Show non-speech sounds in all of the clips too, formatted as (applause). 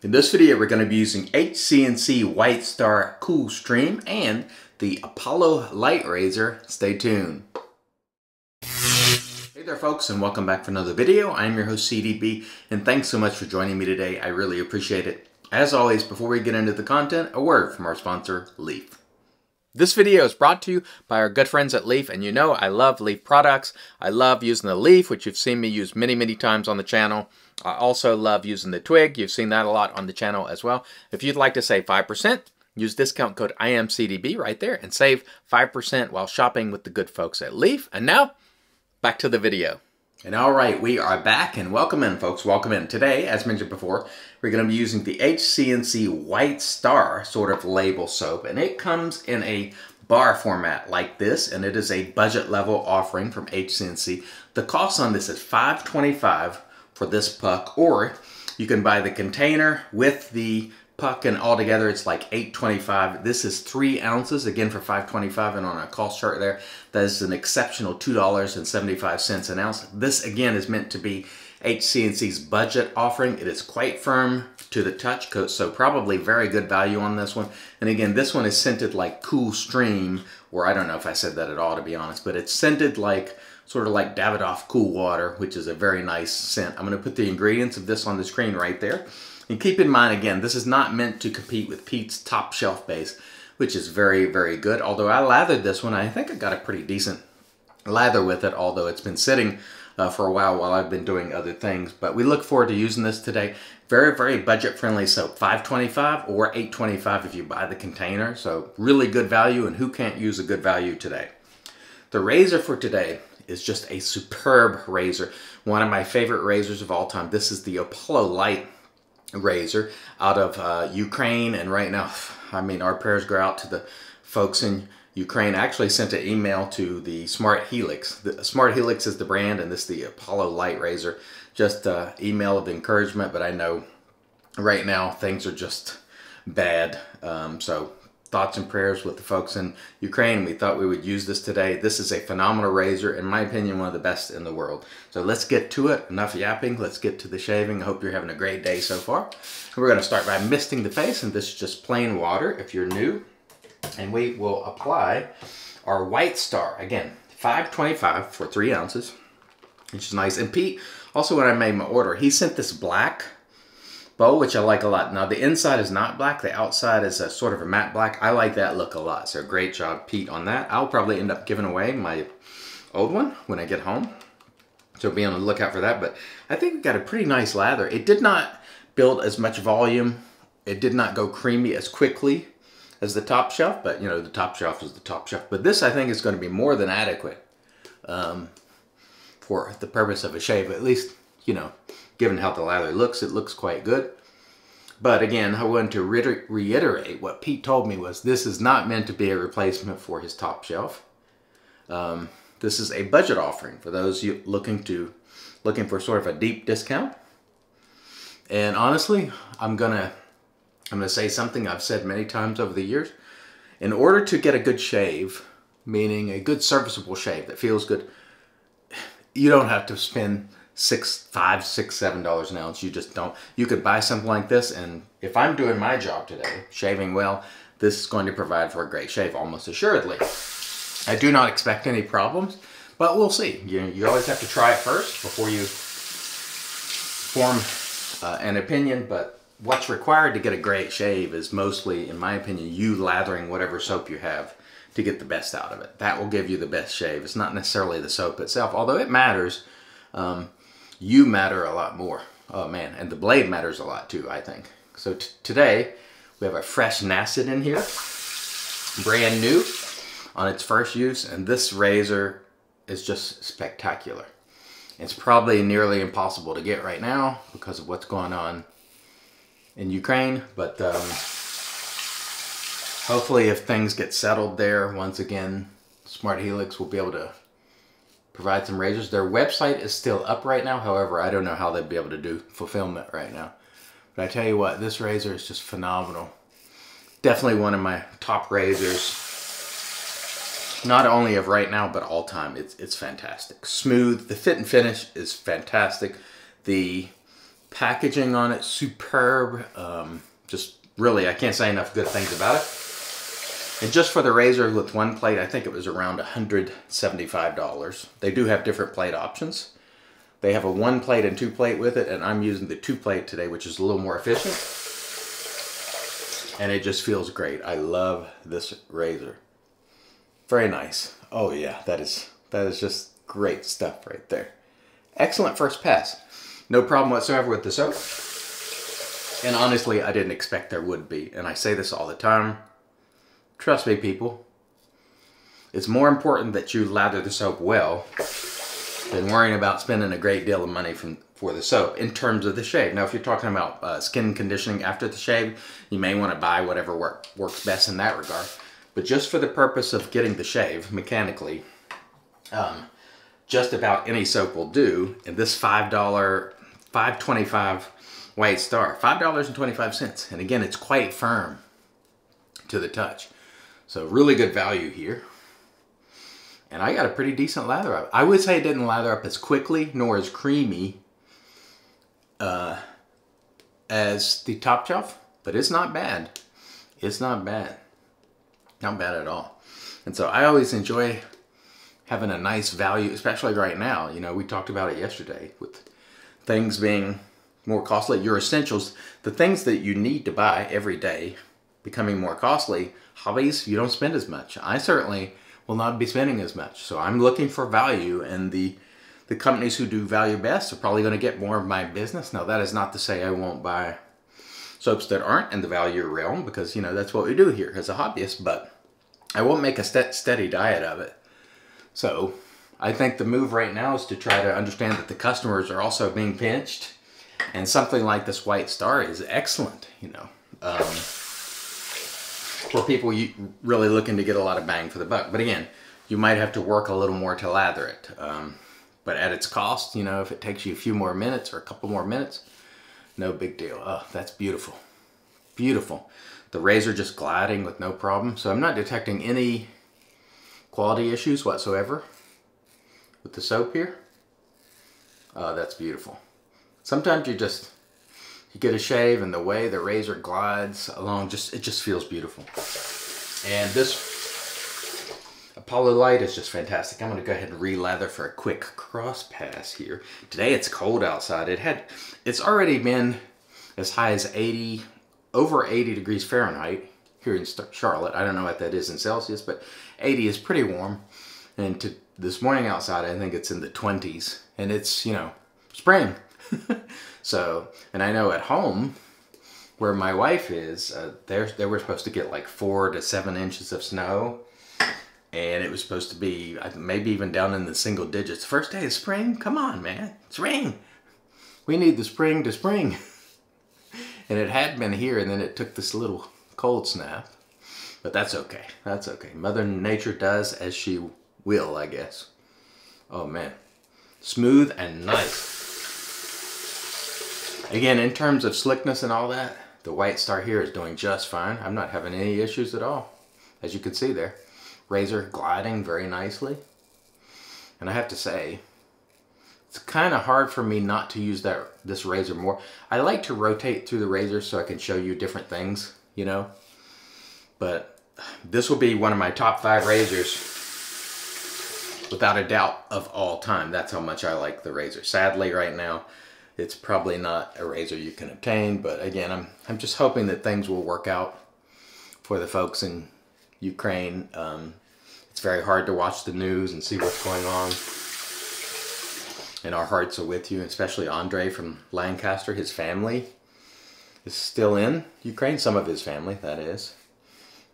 In this video, we're going to be using HC&C White Star Cool Stream and the Apollo Light Razor. Stay tuned. Hey there folks and welcome back for another video. I'm your host CDB and thanks so much for joining me today. I really appreciate it. As always, before we get into the content, a word from our sponsor, Leaf. This video is brought to you by our good friends at Leaf, and you know I love Leaf products. I love using the Leaf, which you've seen me use many, many times on the channel. I also love using the Twig. You've seen that a lot on the channel as well. If you'd like to save 5%, use discount code IAMCDB right there and save 5% while shopping with the good folks at Leaf. And now, back to the video. And all right, we are back and welcome in folks, welcome in. Today, as mentioned before, we're gonna be using the HC&C White Star sort of label soap and it comes in a bar format like this and it is a budget level offering from HC&C. The cost on this is $5.25 for this puck or you can buy the container with the puck and altogether it's like 825 this is three ounces again for 525 and on a cost chart there that is an exceptional two dollars and 75 cents an ounce this again is meant to be HC&C's budget offering it is quite firm to the touch coat so probably very good value on this one and again this one is scented like cool stream or I don't know if I said that at all to be honest but it's scented like sort of like Davidoff Cool Water, which is a very nice scent. I'm going to put the ingredients of this on the screen right there. And keep in mind, again, this is not meant to compete with Pete's Top Shelf Base, which is very, very good. Although I lathered this one, I think I got a pretty decent lather with it, although it's been sitting uh, for a while while I've been doing other things. But we look forward to using this today. Very, very budget-friendly soap. 525 or 825 if you buy the container. So really good value, and who can't use a good value today? The razor for today is just a superb razor. One of my favorite razors of all time. This is the Apollo Light razor out of uh, Ukraine. And right now, I mean, our prayers go out to the folks in Ukraine. I actually sent an email to the Smart Helix. The Smart Helix is the brand and this is the Apollo Light razor. Just uh, email of encouragement, but I know right now things are just bad. Um, so thoughts and prayers with the folks in Ukraine. We thought we would use this today. This is a phenomenal razor, in my opinion, one of the best in the world. So let's get to it. Enough yapping. Let's get to the shaving. I hope you're having a great day so far. We're going to start by misting the face, and this is just plain water if you're new. And we will apply our White Star. Again, 525 for three ounces, which is nice. And Pete, also when I made my order, he sent this black bow, which I like a lot. Now the inside is not black, the outside is a sort of a matte black. I like that look a lot, so great job Pete on that. I'll probably end up giving away my old one when I get home. So be on the lookout for that, but I think we got a pretty nice lather. It did not build as much volume. It did not go creamy as quickly as the top shelf, but you know, the top shelf is the top shelf. But this I think is going to be more than adequate um, for the purpose of a shave, at least, you know, given how the lather looks, it looks quite good. But again, I want to reiterate what Pete told me was this is not meant to be a replacement for his top shelf. Um, this is a budget offering for those you looking to looking for sort of a deep discount. And honestly, I'm gonna I'm gonna say something I've said many times over the years. In order to get a good shave, meaning a good serviceable shave that feels good, you don't have to spend six, five, six, seven dollars an ounce. You just don't. You could buy something like this, and if I'm doing my job today, shaving well, this is going to provide for a great shave, almost assuredly. I do not expect any problems, but we'll see. You, you always have to try it first before you form uh, an opinion, but what's required to get a great shave is mostly, in my opinion, you lathering whatever soap you have to get the best out of it. That will give you the best shave. It's not necessarily the soap itself, although it matters. Um, you matter a lot more. Oh man, and the blade matters a lot too, I think. So today, we have a fresh Nacet in here, brand new on its first use, and this razor is just spectacular. It's probably nearly impossible to get right now because of what's going on in Ukraine, but um, hopefully if things get settled there, once again, Smart Helix will be able to provide some razors. Their website is still up right now. However, I don't know how they'd be able to do fulfillment right now. But I tell you what, this razor is just phenomenal. Definitely one of my top razors. Not only of right now, but all time. It's, it's fantastic. Smooth. The fit and finish is fantastic. The Packaging on it, superb. Um, just really, I can't say enough good things about it. And just for the razor with one plate, I think it was around $175. They do have different plate options. They have a one plate and two plate with it, and I'm using the two plate today, which is a little more efficient. And it just feels great. I love this razor. Very nice. Oh yeah, that is that is just great stuff right there. Excellent first pass. No problem whatsoever with the soap. And honestly, I didn't expect there would be. And I say this all the time. Trust me, people. It's more important that you lather the soap well than worrying about spending a great deal of money from, for the soap in terms of the shave. Now, if you're talking about uh, skin conditioning after the shave, you may want to buy whatever work, works best in that regard. But just for the purpose of getting the shave mechanically, um, just about any soap will do. And this $5, $5.25 White Star, $5.25. And again, it's quite firm to the touch. So really good value here. And I got a pretty decent lather up. I would say it didn't lather up as quickly nor as creamy uh, as the top shelf, but it's not bad. It's not bad. Not bad at all. And so I always enjoy having a nice value, especially right now. You know, we talked about it yesterday with things being more costly. Your essentials, the things that you need to buy every day, becoming more costly. Hobbies, you don't spend as much. I certainly will not be spending as much. So I'm looking for value and the the companies who do value best are probably going to get more of my business. Now that is not to say I won't buy soaps that aren't in the value realm because you know that's what we do here as a hobbyist, but I won't make a st steady diet of it. So I think the move right now is to try to understand that the customers are also being pinched and something like this White Star is excellent, you know. Um, for people really looking to get a lot of bang for the buck. But again, you might have to work a little more to lather it. Um, but at its cost, you know, if it takes you a few more minutes or a couple more minutes, no big deal. Oh, that's beautiful. Beautiful. The razor just gliding with no problem. So I'm not detecting any quality issues whatsoever with the soap here. Oh, that's beautiful. Sometimes you just you get a shave and the way the razor glides along, just it just feels beautiful. And this Apollo Light is just fantastic. I'm to go ahead and re-lather for a quick cross pass here. Today it's cold outside. It had, it's already been as high as 80, over 80 degrees Fahrenheit here in Charlotte. I don't know what that is in Celsius, but 80 is pretty warm. And to this morning outside, I think it's in the 20s. And it's, you know, spring. (laughs) so, and I know at home, where my wife is, uh, they were supposed to get like four to seven inches of snow. And it was supposed to be maybe even down in the single digits. First day of spring? Come on, man. Spring. We need the spring to spring. (laughs) and it had been here, and then it took this little cold snap. But that's okay. That's okay. Mother Nature does as she will, I guess. Oh, man. Smooth and nice. Again, in terms of slickness and all that, the White Star here is doing just fine. I'm not having any issues at all, as you can see there. Razor gliding very nicely. And I have to say, it's kind of hard for me not to use that this razor more. I like to rotate through the razor so I can show you different things, you know. But this will be one of my top five razors without a doubt of all time. That's how much I like the razor. Sadly, right now, it's probably not a razor you can obtain, but again, I'm, I'm just hoping that things will work out for the folks in Ukraine. Um, it's very hard to watch the news and see what's going on. And our hearts are with you, especially Andre from Lancaster. His family is still in Ukraine, some of his family, that is.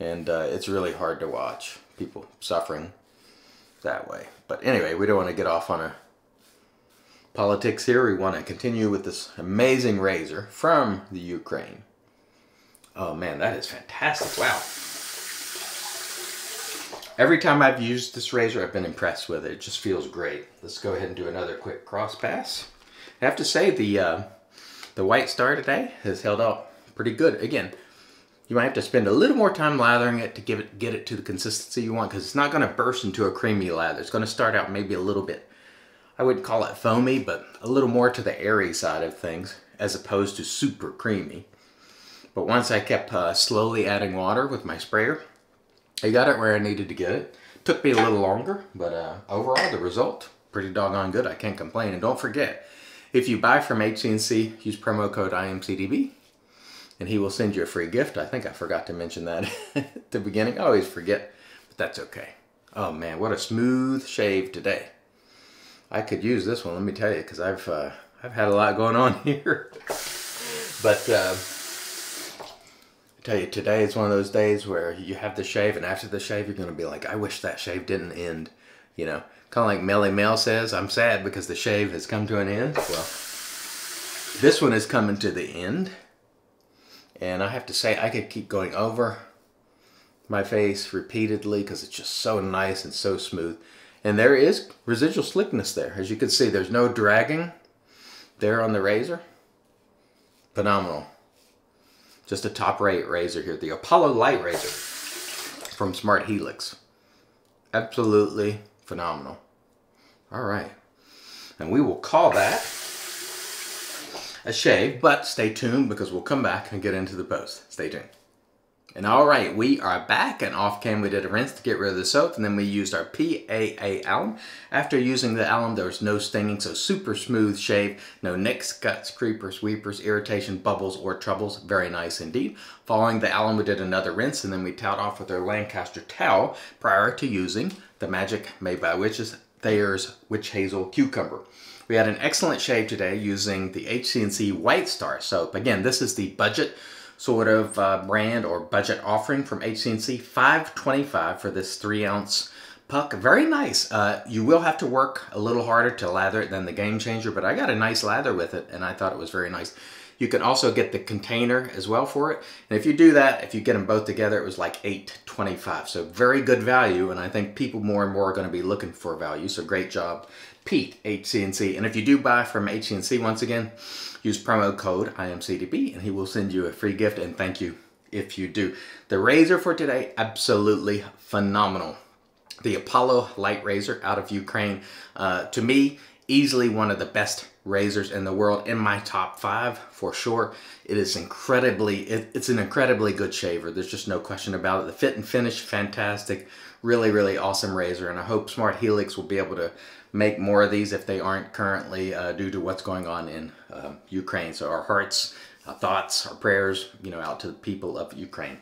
And uh, it's really hard to watch people suffering that way. But anyway, we don't want to get off on a politics here. We want to continue with this amazing razor from the Ukraine. Oh man, that is fantastic. Wow. Every time I've used this razor, I've been impressed with it. It just feels great. Let's go ahead and do another quick cross pass. I have to say the uh, the White Star today has held up pretty good. Again, you might have to spend a little more time lathering it to give it get it to the consistency you want because it's not going to burst into a creamy lather. It's going to start out maybe a little bit I wouldn't call it foamy, but a little more to the airy side of things. as opposed to super creamy. But once I kept uh, slowly adding water with my sprayer, I got it where I needed to get it. Took me a little longer, but uh, overall the result, pretty doggone good. I can't complain. And don't forget, if you buy from HC&C, use promo code IAMCDB and he will send you a free gift. I think I forgot to mention that (laughs) at the beginning. I always forget, but that's okay. Oh man, what a smooth shave today. I could use this one, let me tell you, because I've uh, I've had a lot going on (laughs) here. but uh, I tell you, today is one of those days where you have the shave, and after the shave, you're going to be like, I wish that shave didn't end. You know, kind of like Melle Mel says, I'm sad because the shave has come to an end. Well, this one is coming to the end. And I have to say, I could keep going over my face repeatedly because it's just so nice and so smooth. And there is residual slickness there. As you can see, there's no dragging there on the razor. Phenomenal. Just a top rate razor here. The Apollo Light Razor from Smart Helix. Absolutely phenomenal. All right. And we will call that a shave, but stay tuned because we'll come back and get into the post. Stay tuned. And all right, we are back and off cam we did a rinse to get rid of the soap and then we used our PAA alum. After using the alum there was no stinging, so super smooth shave, no nicks, cuts, creepers, weepers, irritation, bubbles, or troubles. Very nice indeed. Following the alum we did another rinse and then we towed off with our Lancaster towel prior to using the Magic Made by Witches Thayer's Witch Hazel Cucumber. We had an excellent shave today using the HC&C White Star soap. Again, this is the budget sort of uh, brand or budget offering from HC&C. 525 for this three ounce puck. Very nice. Uh, you will have to work a little harder to lather it than the Game Changer, but I got a nice lather with it and I thought it was very nice. You can also get the container as well for it. And if you do that, if you get them both together, it was like 8.25. So very good value. And I think people more and more are going to be looking for value. So great job Pete, HC&C. And if you do buy from HC&C, once again, use promo code IAMCDB and he will send you a free gift and thank you if you do. The razor for today, absolutely phenomenal. The Apollo Light Razor out of Ukraine. Uh, to me, easily one of the best razors in the world in my top five for sure. It is incredibly it, it's an incredibly good shaver. There's just no question about it. The fit and finish fantastic. Really really awesome razor and i hope smart helix will be able to make more of these if they aren't currently uh, due to what's going on in uh, Ukraine. So our hearts, our thoughts, our prayers, you know, out to the people of Ukraine.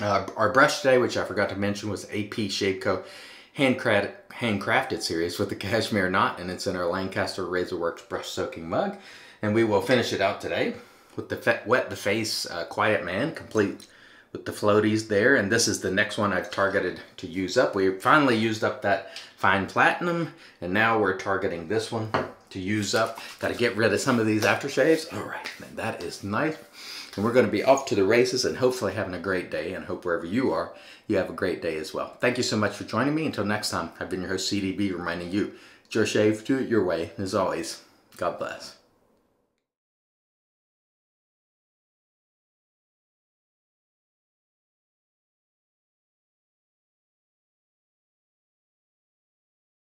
Uh, our brush today, which I forgot to mention, was AP Shaveco handcrafted, handcrafted series with the cashmere knot, and it's in our Lancaster Razorworks brush soaking mug. And we will finish it out today with the Wet the Face uh, Quiet Man, complete with the floaties there. And this is the next one I've targeted to use up. We finally used up that fine platinum, and now we're targeting this one to use up. Got to get rid of some of these aftershaves. All right, man, that is nice. And we're going to be off to the races and hopefully having a great day and hope wherever you are, you have a great day as well. Thank you so much for joining me. Until next time, I've been your host, CDB, reminding you, it's your shave, do it your way. As always, God bless.